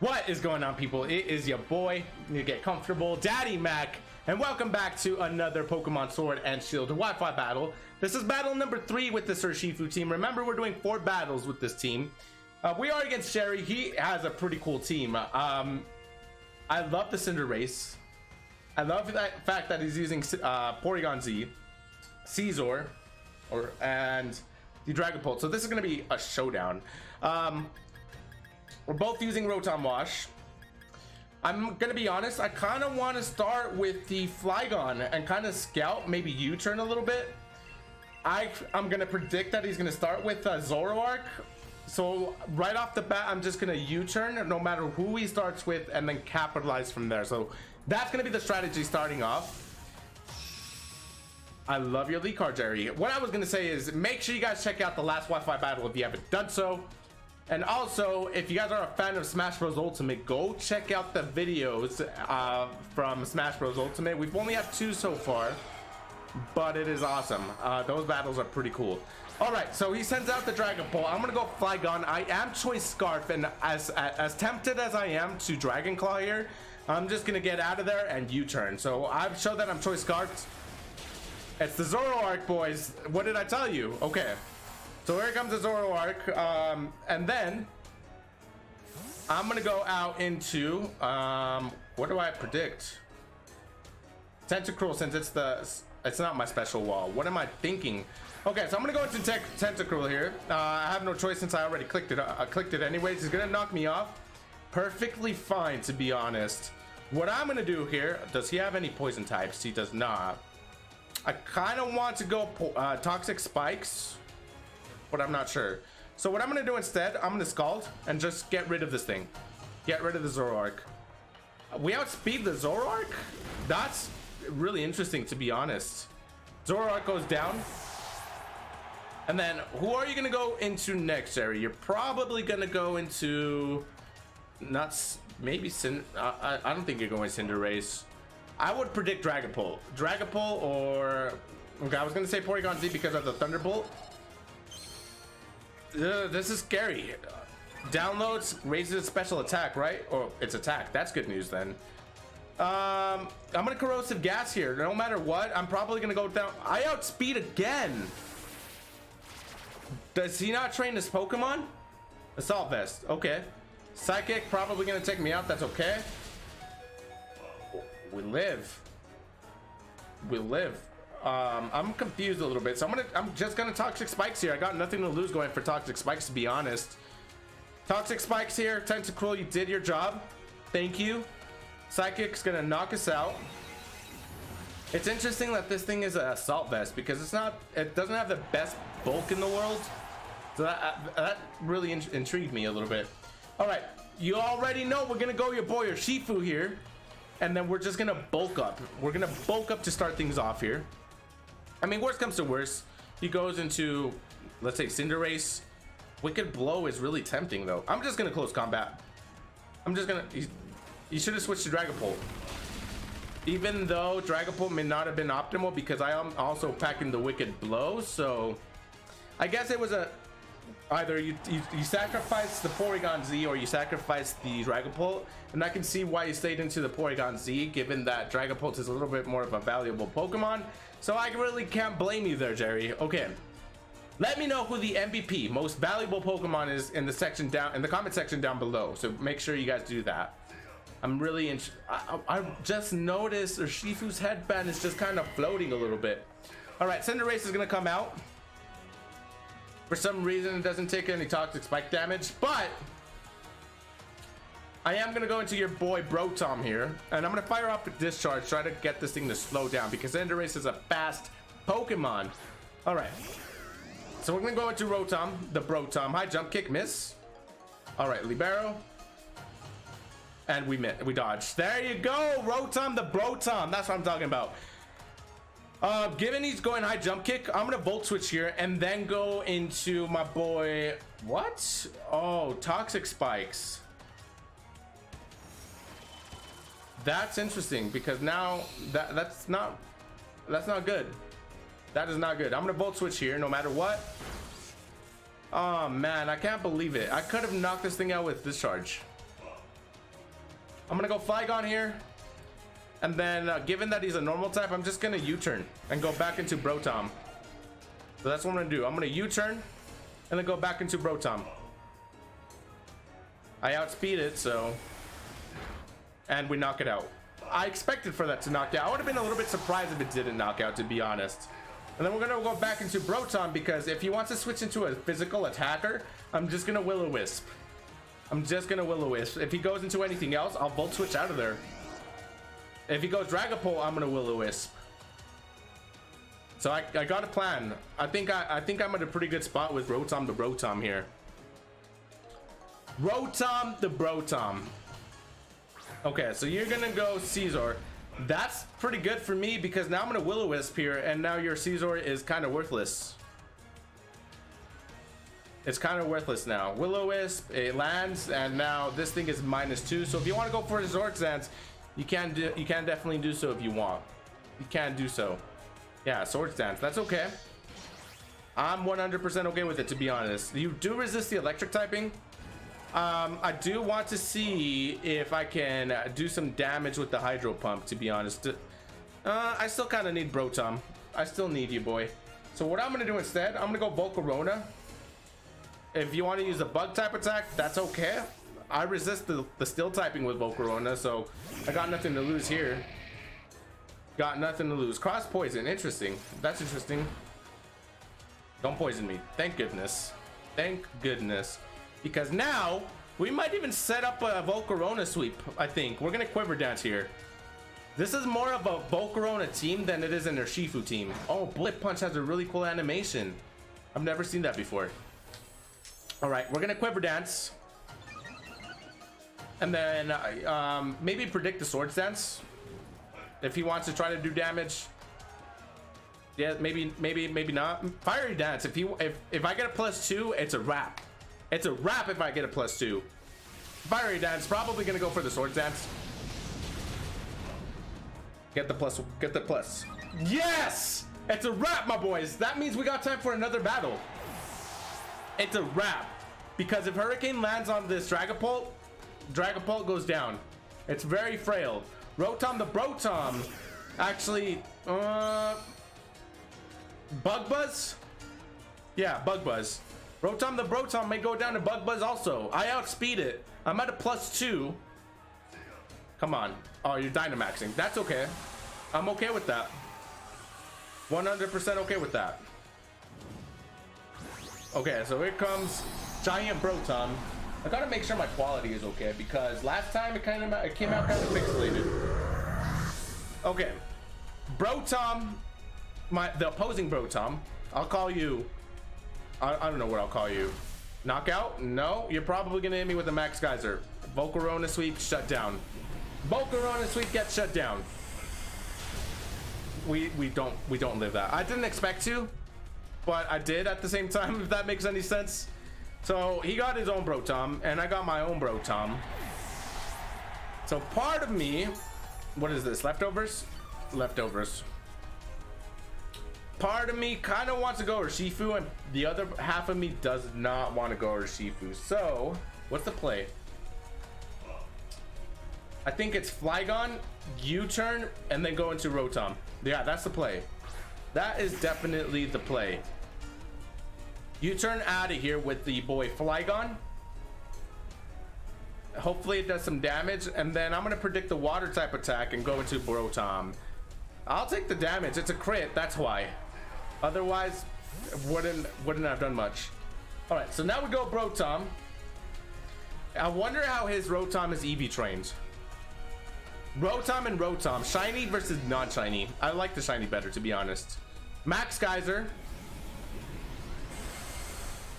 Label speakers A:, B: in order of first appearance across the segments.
A: What is going on, people? It is your boy. You get comfortable, Daddy Mac, and welcome back to another Pokemon Sword and Shield Wi-Fi battle. This is battle number three with the Urshifu team. Remember, we're doing four battles with this team. Uh, we are against Sherry. He has a pretty cool team. Um, I love the Cinderace. I love the fact that he's using uh, Porygon Z, Scizor, or and the Dragapult. So this is going to be a showdown. Um, we're both using Rotom Wash. I'm gonna be honest, I kind of want to start with the Flygon and kind of scout, maybe U-turn a little bit. I, I'm gonna predict that he's gonna start with uh, Zoroark. So right off the bat, I'm just gonna U-turn no matter who he starts with and then capitalize from there. So that's gonna be the strategy starting off. I love your lead card, Jerry. What I was gonna say is make sure you guys check out the last Wi-Fi battle if you haven't done so. And also, if you guys are a fan of Smash Bros. Ultimate, go check out the videos uh, from Smash Bros. Ultimate. We've only had two so far, but it is awesome. Uh, those battles are pretty cool. All right, so he sends out the Dragapult. I'm gonna go Flygon. I am Choice Scarf, and as as tempted as I am to Dragon Claw here, I'm just gonna get out of there and U-turn. So I've showed that I'm Choice Scarf. It's the Zoroark, boys. What did I tell you? Okay. So here comes the Zoroark, um, and then I'm gonna go out into um, what do I predict? Tentacruel, since it's the it's not my special wall. What am I thinking? Okay, so I'm gonna go into te Tentacruel here. Uh, I have no choice since I already clicked it. Uh, I clicked it anyways. He's gonna knock me off. Perfectly fine, to be honest. What I'm gonna do here? Does he have any poison types? He does not. I kind of want to go uh, toxic spikes but I'm not sure. So what I'm gonna do instead, I'm gonna Scald and just get rid of this thing. Get rid of the Zoroark. We outspeed the Zoroark? That's really interesting to be honest. Zoroark goes down. And then who are you gonna go into next, Jerry? You're probably gonna go into nuts, maybe Sin. Uh, I, I don't think you're going Cinderace. I would predict Dragapult. Dragapult or okay, I was gonna say Porygon Z because of the Thunderbolt. Uh, this is scary. Downloads raises its special attack, right? Or its attack. That's good news then. Um, I'm gonna corrosive gas here. No matter what, I'm probably gonna go down. I outspeed again. Does he not train this Pokemon? Assault vest. Okay. Psychic probably gonna take me out. That's okay. We live. We live. Um, I'm confused a little bit, so I'm gonna I'm just gonna toxic spikes here. I got nothing to lose going for toxic spikes, to be honest. Toxic spikes here. Tentacruel, you did your job. Thank you. Psychic's gonna knock us out. It's interesting that this thing is an assault vest because it's not. It doesn't have the best bulk in the world. So that uh, that really in intrigued me a little bit. All right, you already know we're gonna go your boy Urshifu here, and then we're just gonna bulk up. We're gonna bulk up to start things off here. I mean, worst comes to worst, he goes into, let's say, Cinderace. Wicked Blow is really tempting, though. I'm just gonna close combat. I'm just gonna. He, should have switched to Dragapult. Even though Dragapult may not have been optimal because I am also packing the Wicked Blow, so I guess it was a either you, you, you sacrifice the Porygon Z or you sacrifice the Dragapult, and I can see why you stayed into the Porygon Z, given that Dragapult is a little bit more of a valuable Pokemon. So I really can't blame you there, Jerry. Okay. Let me know who the MVP, most valuable Pokemon is in the section down in the comment section down below. So make sure you guys do that. I'm really in. I, I, just noticed Urshifu's headband is just kind of floating a little bit. All right, Cinderace is gonna come out. For some reason, it doesn't take any toxic spike damage, but I am going to go into your boy Brotom here, and I'm going to fire off a discharge, try to get this thing to slow down, because Cinderace is a fast Pokemon. All right. So we're going to go into Rotom, the Brotom. High jump kick, miss. All right, Libero. And we met, we dodged. There you go, Rotom, the Brotom. That's what I'm talking about. Uh, given he's going high jump kick, I'm gonna volt switch here and then go into my boy. What? Oh, toxic spikes. That's interesting because now that that's not that's not good. That is not good. I'm gonna volt switch here no matter what. Oh man, I can't believe it. I could have knocked this thing out with discharge. I'm gonna go Flygon here. And then, uh, given that he's a normal type, I'm just gonna U-turn and go back into Brotom. So that's what I'm gonna do. I'm gonna U-turn and then go back into Brotom. I outspeed it, so... And we knock it out. I expected for that to knock out. I would have been a little bit surprised if it didn't knock out, to be honest. And then we're gonna go back into Brotom because if he wants to switch into a physical attacker, I'm just gonna Will-O-Wisp. I'm just gonna Will-O-Wisp. If he goes into anything else, I'll Volt Switch out of there. If he goes Dragapult, I'm gonna Will-O-Wisp. So I, I got a plan. I think I, I think I'm at a pretty good spot with Rotom the Brotom here. Rotom the Brotom. Okay, so you're gonna go Scizor. That's pretty good for me because now I'm gonna Will-O-Wisp here, and now your Scizor is kind of worthless. It's kind of worthless now. Will-O-Wisp, it lands, and now this thing is minus two. So if you want to go for Dance, you can do. You can definitely do so if you want. You can do so. Yeah, Dance. That's okay. I'm 100% okay with it, to be honest. You do resist the electric typing. Um, I do want to see if I can do some damage with the Hydro Pump, to be honest. Uh, I still kind of need Brotom. I still need you, boy. So what I'm going to do instead, I'm going to go Volcarona. If you want to use a bug type attack, that's okay. I resist the, the steel typing with Volcarona, so I got nothing to lose here. Got nothing to lose. Cross poison, interesting. That's interesting. Don't poison me. Thank goodness. Thank goodness. Because now, we might even set up a Volcarona sweep, I think. We're gonna Quiver Dance here. This is more of a Volcarona team than it is an Urshifu team. Oh, Bullet Punch has a really cool animation. I've never seen that before. All right, we're gonna Quiver Dance. And then uh, um, maybe predict the Swords Dance. If he wants to try to do damage. Yeah, maybe, maybe, maybe not. Fiery Dance, if, he, if, if I get a plus two, it's a wrap. It's a wrap if I get a plus two. Fiery Dance, probably gonna go for the Swords Dance. Get the plus, get the plus. Yes! It's a wrap, my boys. That means we got time for another battle. It's a wrap. Because if Hurricane lands on this Dragapult, Dragapult goes down. It's very frail. Rotom the Brotom. Actually, uh, Bug Buzz? Yeah, Bug Buzz. Rotom the Brotom may go down to Bug Buzz also. I outspeed it. I'm at a plus two. Come on. Oh, you're Dynamaxing. That's okay. I'm okay with that. 100% okay with that. Okay, so here comes Giant Brotom. I gotta make sure my quality is okay because last time it kind of it came out kind of pixelated. Okay, Brotom, my the opposing Brotom. I'll call you. I, I don't know what I'll call you. Knockout? No, you're probably gonna hit me with a Max Geyser. Volcarona sweep, shut down. Volcarona sweep gets shut down. We we don't we don't live that. I didn't expect to, but I did at the same time. If that makes any sense. So he got his own Brotom, and I got my own Brotom. So part of me, what is this? Leftovers? Leftovers. Part of me kind of wants to go Urshifu, and the other half of me does not want to go Urshifu. So, what's the play? I think it's Flygon, U-turn, and then go into Rotom. Yeah, that's the play. That is definitely the play. U-turn out of here with the boy Flygon. Hopefully it does some damage, and then I'm gonna predict the water type attack and go into Rotom. I'll take the damage. It's a crit. That's why. Otherwise, wouldn't wouldn't have done much. All right, so now we go Brotom. I wonder how his Rotom is EV trained. Rotom and Rotom, shiny versus non-shiny. I like the shiny better, to be honest. Max Geyser,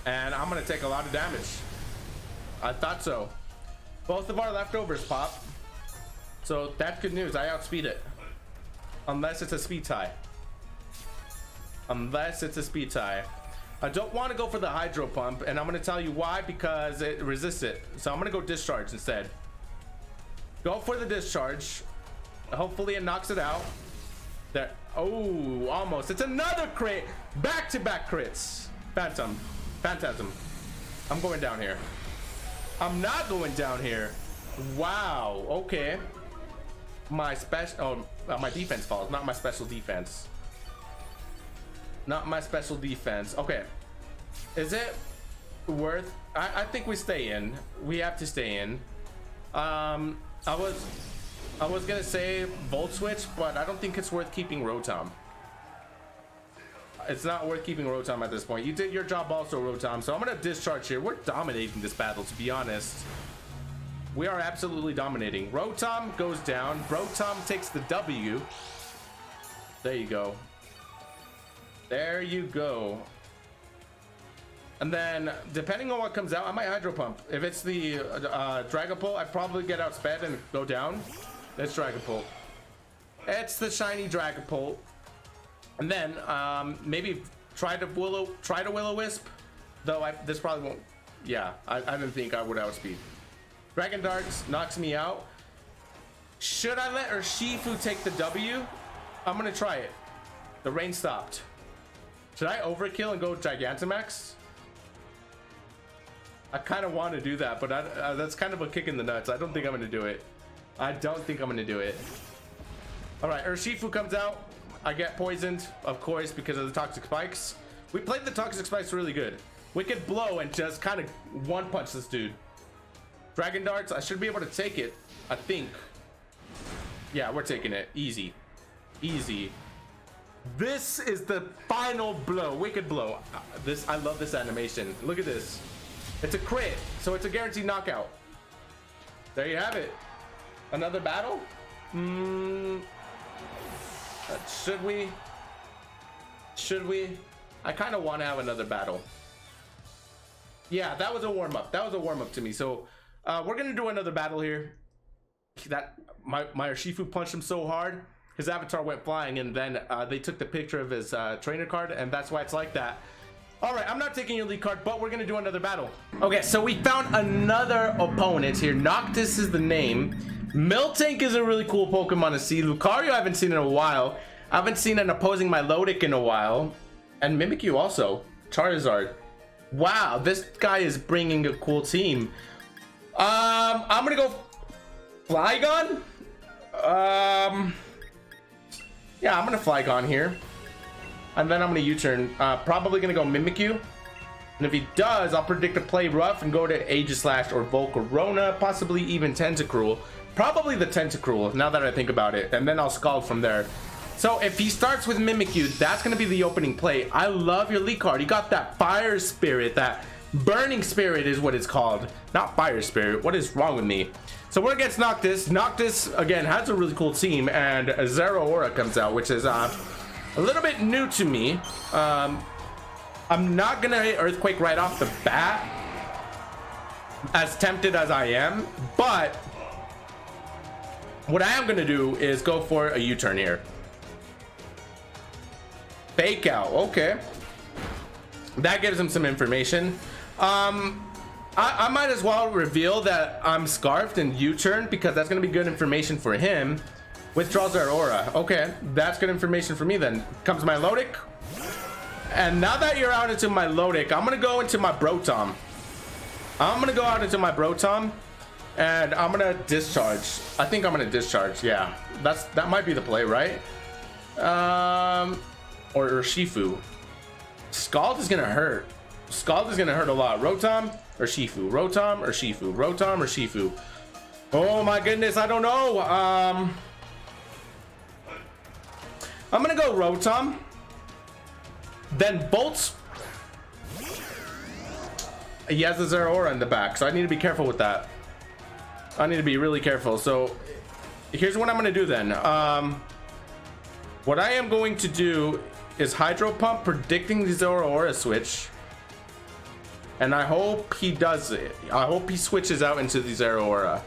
A: and I'm gonna take a lot of damage. I thought so. Both of our leftovers pop. So that's good news. I outspeed it. Unless it's a speed tie. Unless it's a speed tie. I don't want to go for the hydro pump, and I'm going to tell you why, because it resists it. So I'm going to go discharge instead. Go for the discharge. Hopefully it knocks it out. There. Oh, almost. It's another crit. Back-to-back -back crits. Phantom. Phantasm. I'm going down here. I'm not going down here. Wow. Okay. My special, oh, uh, my defense falls, not my special defense. Not my special defense. Okay. Is it worth? I, I think we stay in. We have to stay in. Um, I was, I was gonna say Volt Switch, but I don't think it's worth keeping Rotom. It's not worth keeping Rotom at this point. You did your job also, Rotom. So I'm gonna discharge here. We're dominating this battle, to be honest. We are absolutely dominating. Rotom goes down. Rotom takes the W. There you go. There you go. And then, depending on what comes out, I might Hydro Pump. If it's the uh, Dragapult, I'd probably get outsped and go down. It's Dragapult. It's the shiny Dragapult. And then, um, maybe try to Willow, try to Will-O-Wisp. Though I, this probably won't. Yeah, I, I didn't think I would outspeed. Dragon Darts knocks me out. Should I let Urshifu take the W? I'm gonna try it. The rain stopped. Should I overkill and go Gigantamax? I kind of want to do that, but I, uh, that's kind of a kick in the nuts. I don't think I'm going to do it. I don't think I'm going to do it. All right, Urshifu comes out. I get poisoned, of course, because of the Toxic Spikes. We played the Toxic Spikes really good. Wicked Blow and just kind of one-punch this dude. Dragon Darts, I should be able to take it, I think. Yeah, we're taking it. Easy. Easy. This is the final blow. Wicked blow. Uh, this I love this animation. Look at this. It's a crit, so it's a guaranteed knockout. There you have it. Another battle? Uh, should we? Should we? I kind of want to have another battle. Yeah, that was a warm up. That was a warm up to me. So uh, we're gonna do another battle here. That my my Urshifu punched him so hard, his avatar went flying, and then uh, they took the picture of his uh, trainer card, and that's why it's like that. All right, I'm not taking your lead card, but we're gonna do another battle. Okay, so we found another opponent here. Noctis is the name. Miltank is a really cool Pokemon to see. Lucario I haven't seen in a while. I haven't seen an opposing Milotic in a while. And Mimikyu also. Charizard. Wow, this guy is bringing a cool team. Um, I'm gonna go Flygon. Um, yeah, I'm gonna Flygon here, and then I'm gonna U-turn. Uh, probably gonna go Mimikyu, and if he does, I'll predict a play rough and go to Aegislash or Volcarona, possibly even Tentacruel. Probably the Tentacruel, now that I think about it, and then I'll Scald from there. So if he starts with Mimikyu, that's gonna be the opening play. I love your lead card. You got that Fire Spirit, that Burning Spirit is what it's called. Not Fire Spirit. What is wrong with me? So we're against Noctis. Noctis, again, has a really cool team. And Zeraora comes out, which is uh, a little bit new to me. Um, I'm not going to hit Earthquake right off the bat. As tempted as I am. But what I am going to do is go for a U-turn here. Fake out. Okay. That gives him some information. Um, I, I, might as well reveal that I'm scarfed and U-turn because that's gonna be good information for him. Withdraws our aura. Okay, that's good information for me then. Comes Milotic. And now that you're out into Milotic, I'm gonna go into my Brotom. I'm gonna go out into my Brotom and I'm gonna discharge. I think I'm gonna discharge. Yeah, that's that might be the play, right? Um, or, or Shifu. Scald is gonna hurt. Scald is gonna hurt a lot. Rotom or Shifu? Rotom or Shifu? Rotom or Shifu? Oh my goodness, I don't know. Um, I'm gonna go Rotom. Then Bolts. He has a Zeraora in the back, so I need to be careful with that. I need to be really careful. So here's what I'm gonna do then. Um, what I am going to do is Hydro Pump predicting the Zeraora switch. And I hope he does it. I hope he switches out into the Zeraora.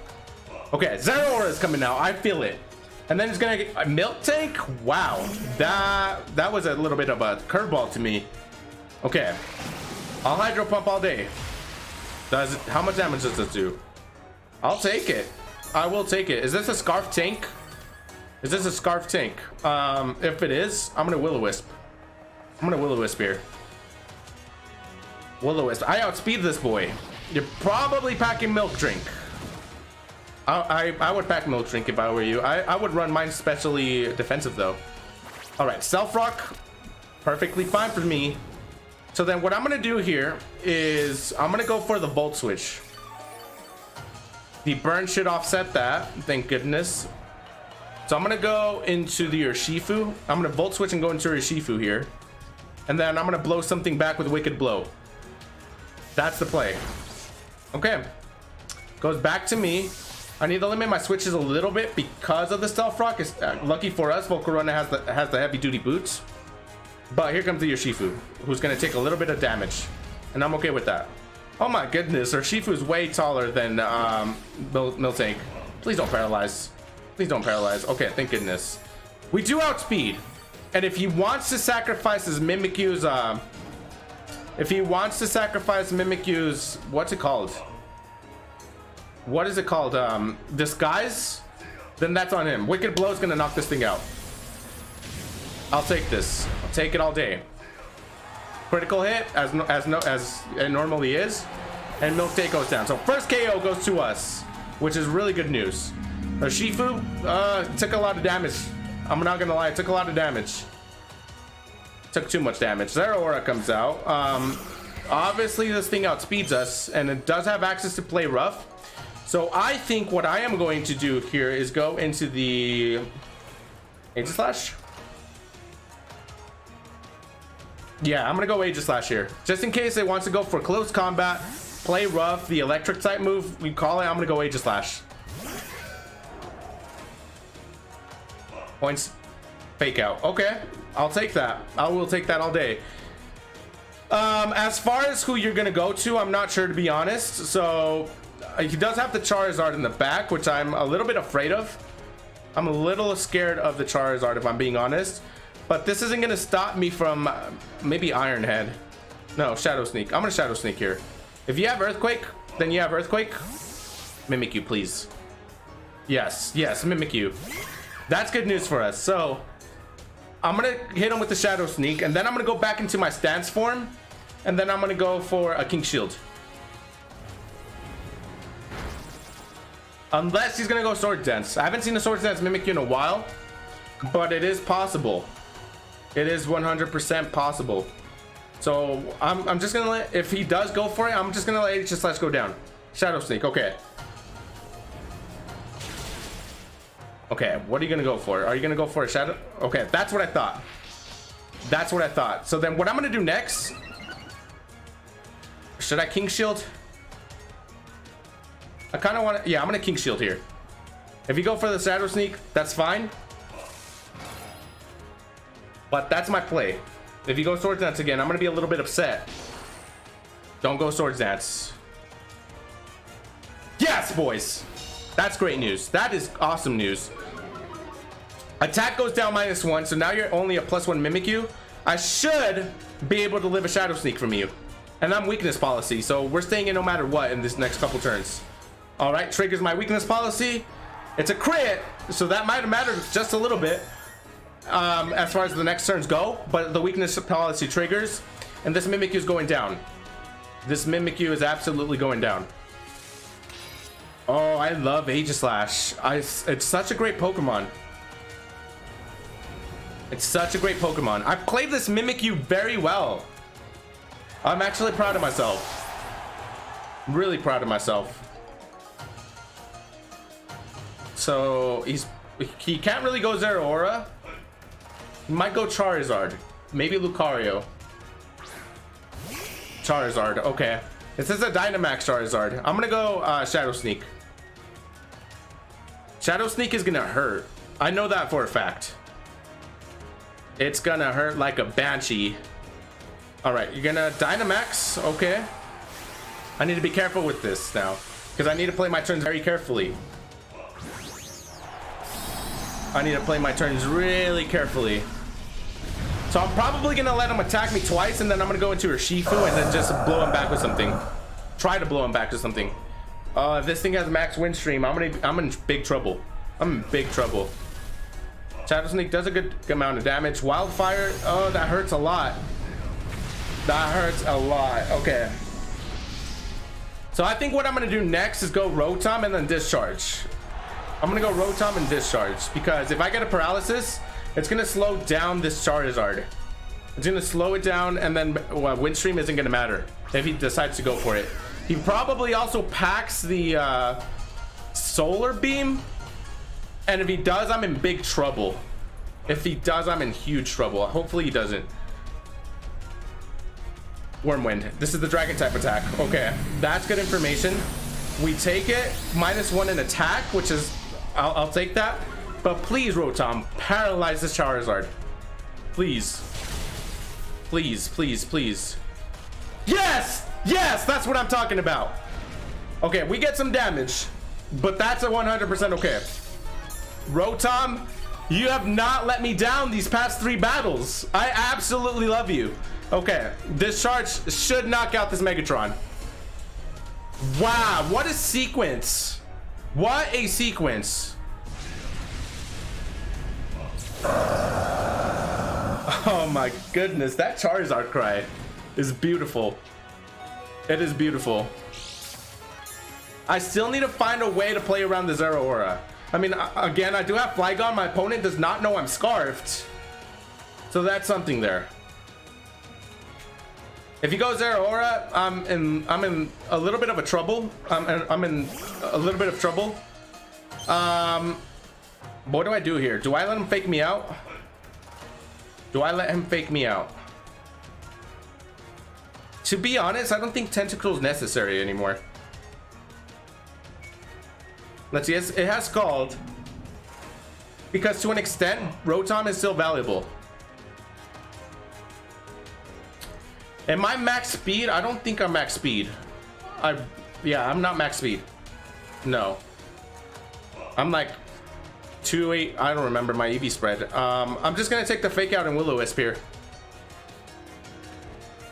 A: Okay, Zeraora is coming now. I feel it. And then it's gonna get a Miltank. Wow, that that was a little bit of a curveball to me. Okay, I'll hydro pump all day. Does how much damage does this do? I'll take it. I will take it. Is this a scarf tank? Is this a scarf tank? Um, if it is, I'm gonna will-o-wisp. I'm gonna will-o-wisp here. Will-O-Wisp. I outspeed this boy. You're probably packing milk drink. I, I, I would pack milk drink if I were you. I, I would run mine specially defensive though. All right, Stealth Rock, perfectly fine for me. So then what I'm gonna do here is I'm gonna go for the Volt Switch. The burn should offset that, thank goodness. So I'm gonna go into the Urshifu. I'm gonna Volt Switch and go into Urshifu here. And then I'm gonna blow something back with Wicked Blow. That's the play. Okay. Goes back to me. I need to limit my switches a little bit because of the Stealth Rock. It's, uh, lucky for us, Volcarona has the, has the heavy duty boots. But here comes the Urshifu, who's going to take a little bit of damage. And I'm okay with that. Oh my goodness, Urshifu is way taller than um, Mil Miltank. Please don't paralyze. Please don't paralyze. Okay, thank goodness. We do outspeed. And if he wants to sacrifice his Mimikyu's... Uh, if he wants to sacrifice Mimikyu's... What's it called? What is it called? Um, disguise? Then that's on him. Wicked Blow is going to knock this thing out. I'll take this. I'll take it all day. Critical hit, as no, as no, as it normally is, and Miltank goes down. So first KO goes to us, which is really good news. Shifu uh, took a lot of damage. I'm not gonna lie, it took a lot of damage. Took too much damage. Zeraora comes out. Um, obviously, this thing outspeeds us, and it does have access to play rough. So I think what I am going to do here is go into the Aegislash. Yeah, I'm gonna go Aegislash here. Just in case it wants to go for close combat, play rough, the electric type move, we call it, I'm gonna go Aegislash. Points. Fake out. Okay, I'll take that. I will take that all day. Um, as far as who you're gonna go to, I'm not sure to be honest. So uh, he does have the Charizard in the back, which I'm a little bit afraid of. I'm a little scared of the Charizard, if I'm being honest. But this isn't going to stop me from uh, maybe Ironhead. No, Shadow Sneak. I'm going to Shadow Sneak here. If you have Earthquake, then you have Earthquake. Mimikyu, please. Yes, yes, Mimikyu. That's good news for us. So, I'm to hit him with the Shadow Sneak, and then I'm to go back into my stance form, and then I'm to go for a King Shield. Unless he's gonna go sword Dance. I haven't seen a sword Dance Mimikyu in a while, but it is possible. It is 100% possible. So I'm, I'm just gonna let, if he does go for it, I'm just gonna let Aegislash go down. Shadow Sneak, okay. Okay, what are you gonna go for? Are you gonna go for a Shadow? Okay, that's what I thought. That's what I thought. So then what I'm gonna do next, should I King Shield? I kind of want to... Yeah, I'm going to King Shield here. If you go for the Shadow Sneak, that's fine. But that's my play. If you go Swords Dance again, I'm going to be a little bit upset. Don't go Swords Dance. Yes, boys. That's great news. That is awesome news. Attack goes down minus one, so now you're only a plus one Mimikyu. I should be able to live a Shadow Sneak from you. And I'm weakness policy, so we're staying in no matter what in this next couple turns. All right, triggers my weakness policy. It's a crit, so that might have mattered just a little bit um, as far as the next turns go, but the weakness policy triggers, and this Mimikyu is going down. This Mimikyu is absolutely going down. Oh, I love Aegislash. I, it's such a great Pokemon. It's such a great Pokemon. I played this Mimikyu very well. I'm actually proud of myself. Really proud of myself. So he's he can't really go Zeraora. He might go Charizard. Maybe Lucario. Charizard. Okay. This is a Dynamax Charizard. I'm gonna go uh, Shadow Sneak. Shadow Sneak is gonna hurt. I know that for a fact. It's gonna hurt like a Banshee. Alright, you're gonna Dynamax. Okay. I need to be careful with this now. Because I need to play my turns very carefully. I need to play my turns really carefully. So I'm probably gonna let him attack me twice and then I'm gonna go into Urshifu and then just blow him back with something. Try to blow him back with something. Uh, if this thing has max wind stream, I'm gonna I'm in big trouble. I'm in big trouble. Shadow Sneak does a good amount of damage. Wildfire, oh that hurts a lot. That hurts a lot. Okay. So I think what I'm gonna do next is go Rotom and then discharge. I'm gonna go Rotom and Discharge because if I get a paralysis, it's gonna slow down this Charizard. It's gonna slow it down, and then well, Windstream isn't gonna matter if he decides to go for it. He probably also packs the uh, Solar Beam, and if he does, I'm in big trouble. If he does, I'm in huge trouble. Hopefully he doesn't. Wyrmwind. This is the dragon type attack. Okay, that's good information. We take it. Minus one in attack, which is... I'll, I'll take that. But please, Rotom, paralyze this Charizard. Please. Please, please, please. Yes! Yes! That's what I'm talking about. Okay, we get some damage. But that's a 100% okay. Rotom, you have not let me down these past three battles. I absolutely love you. Okay, Discharge should knock out this Megatron. Wow, what a sequence. What a sequence. Oh my goodness, that Charizard cry is beautiful. It is beautiful. I still need to find a way to play around the Zeraora. I mean, again, I do have Flygon. My opponent does not know I'm Scarfed. So that's something there. If he goes Zeraora, I'm in I'm in a little bit of a trouble. I'm in, I'm in a little bit of trouble. Um, what do I do here? Do I let him fake me out? Do I let him fake me out? To be honest, I don't think Tentacle is necessary anymore. Let's see, it has called. Because to an extent, Rotom is still valuable. Am I max speed? I don't think I'm max speed. I, yeah, I'm not max speed. No. I'm like two eight. I don't remember my EV spread. Um, I'm just gonna take the fake out and Will-O-Wisp here.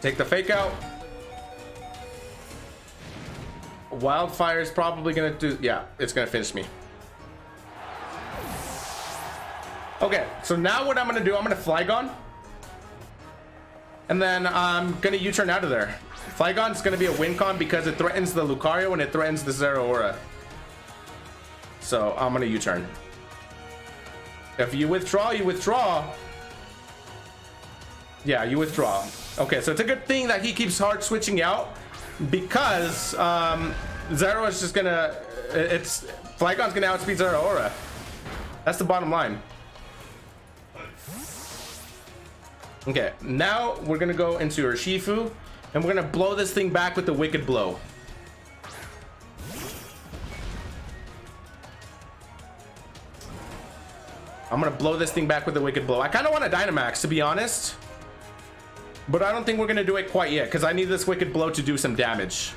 A: Take the fake out. Wildfire is probably gonna do. Yeah, it's gonna finish me. Okay, so now what I'm gonna do? I'm gonna Flygon. And then I'm gonna U-turn out of there. Flygon's gonna be a win con because it threatens the Lucario and it threatens the Zeraora. So I'm gonna U-turn. If you withdraw, you withdraw. Yeah, you withdraw. Okay, so it's a good thing that he keeps hard switching out because um, Zero is just gonna. It's Flygon's gonna outspeed Zeraora. That's the bottom line. Okay, now we're gonna go into Urshifu, and we're gonna blow this thing back with the Wicked Blow. I'm gonna blow this thing back with the Wicked Blow. I kind of want a Dynamax, to be honest. But I don't think we're gonna do it quite yet, because I need this Wicked Blow to do some damage.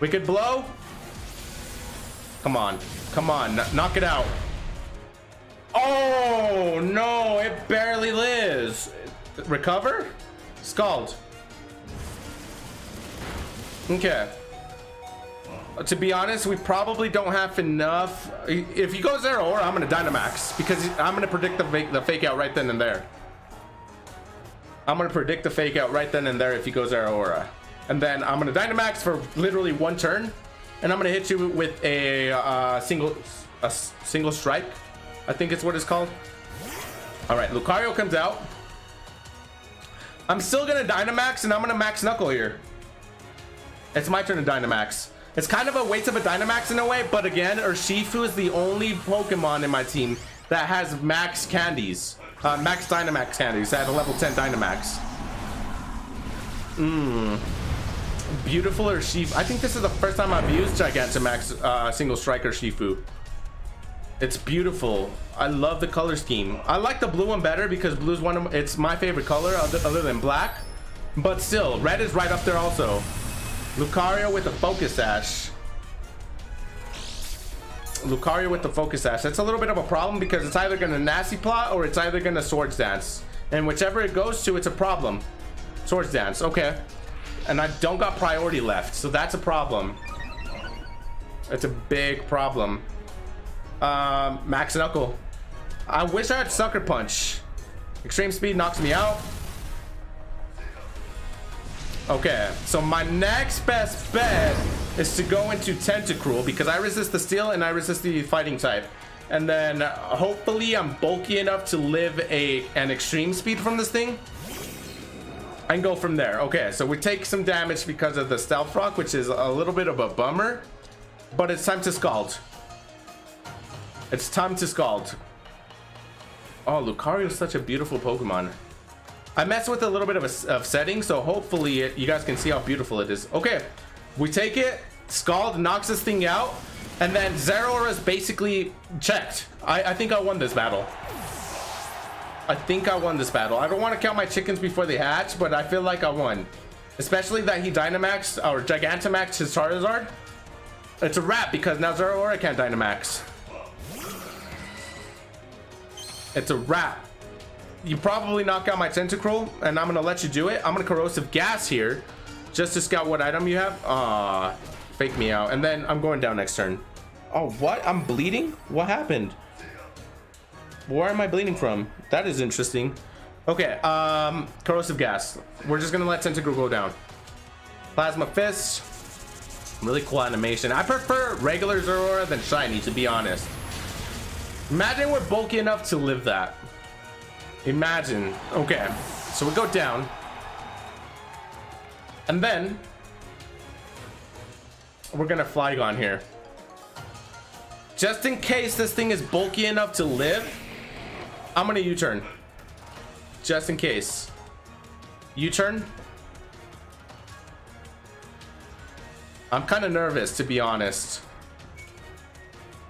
A: Wicked Blow? Come on. Come on. Knock it out. Oh, no. It barely lives. Recover? Scald. Okay. Uh, to be honest, we probably don't have enough. If he goes there, or I'm gonna Dynamax because I'm gonna predict the fake, the fake out right then and there. I'm gonna predict the fake out right then and there if he goes Aurora. And then I'm gonna Dynamax for literally one turn, and I'm gonna hit you with a uh, single a single strike. I think it's what it's called. All right, Lucario comes out. I'm still gonna Dynamax and I'm gonna Max Knuckle here. It's my turn to Dynamax. It's kind of a waste of a Dynamax in a way, but again, Urshifu is the only Pokemon in my team that has max candies. Uh, max Dynamax candies at a level 10 Dynamax. Mmm. Beautiful Urshifu. I think this is the first time I've used Gigantamax uh, single Strike Urshifu. It's beautiful. I love the color scheme. I like the blue one better because blue is one of it's my favorite color other, other than black. But still, red is right up there also. Lucario with a Focus Sash. Lucario with the Focus Sash. That's a little bit of a problem because it's either going to Nasty Plot or it's either going to Swords Dance. And whichever it goes to, it's a problem. Swords Dance, okay. And I don't got priority left, so that's a problem. It's a big problem. Um, Max Knuckle. I wish I had Sucker Punch. Extreme Speed knocks me out. Okay, so my next best bet is to go into Tentacruel because I resist the steel and I resist the fighting type. And then uh, hopefully I'm bulky enough to live a an extreme speed from this thing. And go from there. Okay, so we take some damage because of the Stealth Rock, which is a little bit of a bummer. But it's time to Scald. It's time to Scald. Oh, Lucario is such a beautiful Pokemon. I messed with a little bit of, a, of setting, so hopefully it, you guys can see how beautiful it is. Okay, we take it. Scald knocks this thing out. And then Zeraora is basically checked. I, I think I won this battle. I think I won this battle. I don't want to count my chickens before they hatch, but I feel like I won. Especially that he Dynamaxed or Gigantamax his Charizard. It's a wrap because now Zeraora can't Dynamax. It's a wrap. You probably knock out my Tentacruel, and I'm gonna let you do it. I'm gonna Corrosive Gas here, just to scout what item you have. Ah, fake me out. And then I'm going down next turn. Oh, what? I'm bleeding? What happened? Where am I bleeding from? That is interesting. Okay, um, corrosive gas. We're just gonna let Tentacruel go down. Plasma Fist. Really cool animation. I prefer regular Zeraora than shiny, to be honest. Imagine we're bulky enough to live that. Imagine. Okay, so we go down. And then we're gonna Flygon here. Just in case this thing is bulky enough to live, I'm gonna U-turn. Just in case. U-turn. I'm kind of nervous, to be honest.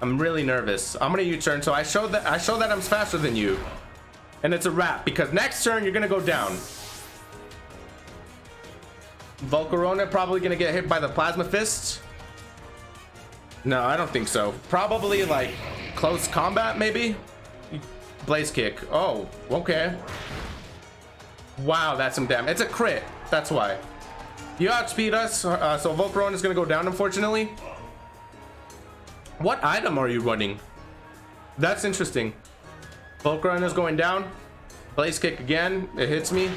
A: I'm really nervous. I'm gonna U-turn, so I show that I show that I'm faster than you. And it's a wrap, because next turn you're gonna go down. Volcarona probably gonna get hit by the Plasma Fist. No, I don't think so. Probably like close combat, maybe? Blaze kick. Oh, okay. Wow, that's some damage. It's a crit. That's why. You outspeed us, uh, so Volcarona is gonna go down, unfortunately. What item are you running? That's interesting. Volcarona is going down. Blaze kick again. It hits me.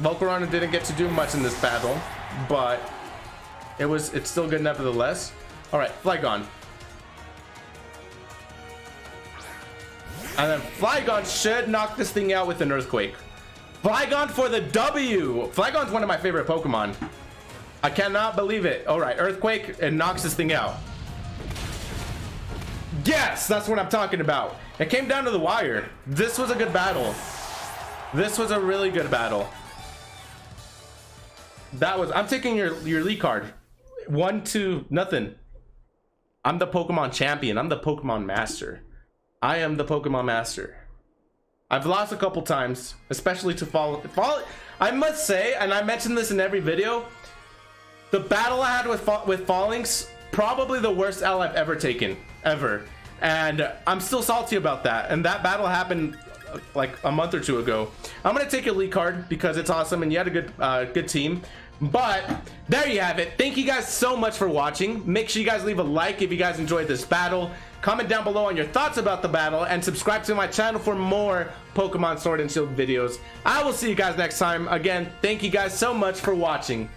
A: Volcarona didn't get to do much in this battle, but it was it's still good nevertheless. All right, Flygon. And then Flygon should knock this thing out with an Earthquake. Flygon for the W. Flygon's one of my favorite Pokemon. I cannot believe it. All right, Earthquake, it knocks this thing out. Yes, that's what I'm talking about. It came down to the wire. This was a good battle. This was a really good battle. That was, I'm taking your, your lead card. One, two, nothing. I'm the Pokemon champion. I'm the Pokemon master. I am the Pokemon Master. I've lost a couple times, especially to fall. fall I must say, and I mentioned this in every video, the battle I had with with Fallings probably the worst L I've ever taken, ever. And I'm still salty about that. And that battle happened like a month or two ago. I'm gonna take lead card because it's awesome and you had a good uh, good team. But there you have it. Thank you guys so much for watching. Make sure you guys leave a like if you guys enjoyed this battle. Comment down below on your thoughts about the battle and subscribe to my channel for more Pokemon Sword and Shield videos. I will see you guys next time. Again, thank you guys so much for watching.